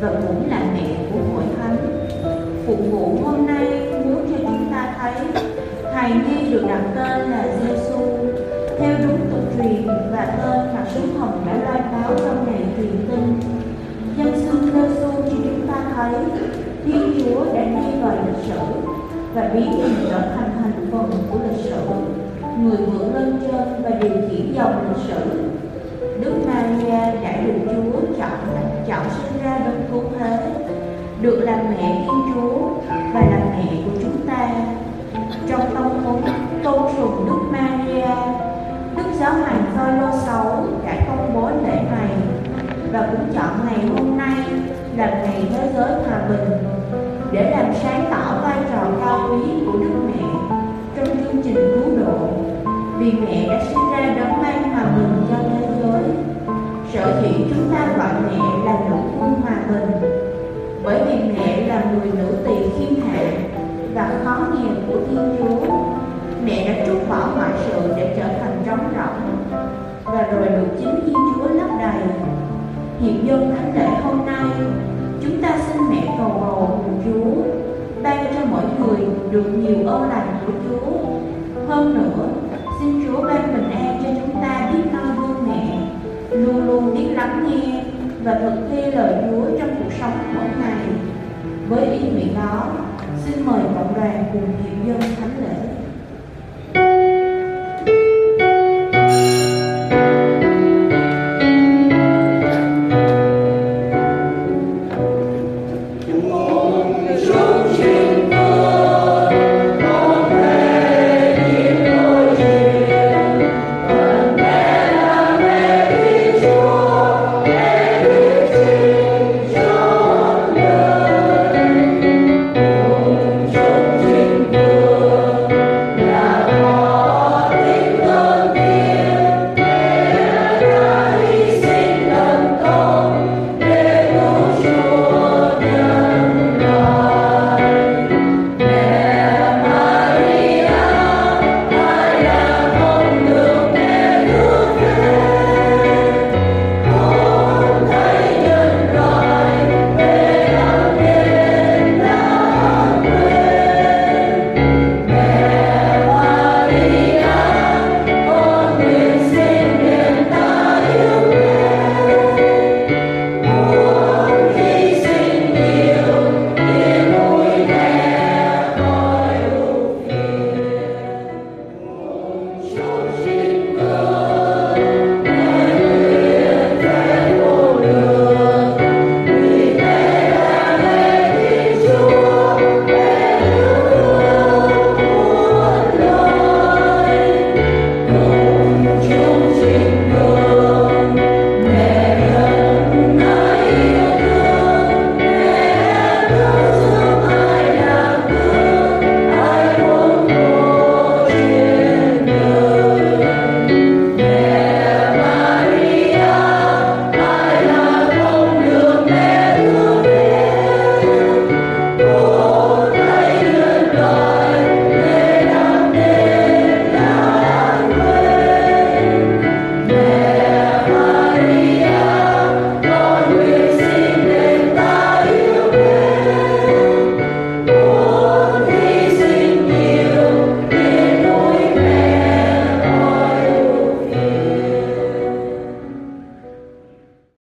và cũng là mẹ của hội thánh. Phục vụ hôm nay, muốn cho chúng ta thấy thầy nhi được đặt tên là Giêsu theo đúng tục truyền và tên mà sứ hồng đã loan báo trong ngày truyền tin danh xưng Giêsu cho chúng ta thấy Thiên Chúa đã đi vào lịch sử và biến mình trở thành thành phần của lịch sử. Người vượt lên trên và điều khiển dòng lịch sử được làm mẹ Thiên Chúa và làm mẹ của chúng ta. Trong tông huấn tôn sùng Đức Maria, Đức Giáo hoàng Phaolô sáu đã công bố lễ này và cũng chọn ngày hôm nay là ngày thế giới hòa bình để làm sáng tỏ vai trò cao quý của Đức Mẹ trong chương trình cứu độ vì mẹ đã sinh ra đấng mang hòa bình cho thế giới sở dĩ chúng ta gọi mẹ là nữ vương hòa bình bởi vì mẹ là người nữ tỳ khiêm hạ và khó nghèo của Thiên Chúa, mẹ đã trút bỏ mọi sự để trở thành trống rỗng và rồi được chính Thiên Chúa lấp đầy. Hiện dân thánh lễ hôm nay, chúng ta xin mẹ cầu bầu của Chúa, ban cho mỗi người được nhiều ơn lành của Chúa. Hơn nữa, xin Chúa ban bình an cho chúng ta biết noi gương mẹ luôn luôn biết lắng nghe và thực thi lời Chúa trong cuộc sống mỗi ngày với ý nguyện đó, xin mời cộng đoàn cùng hiệp dân thánh lễ.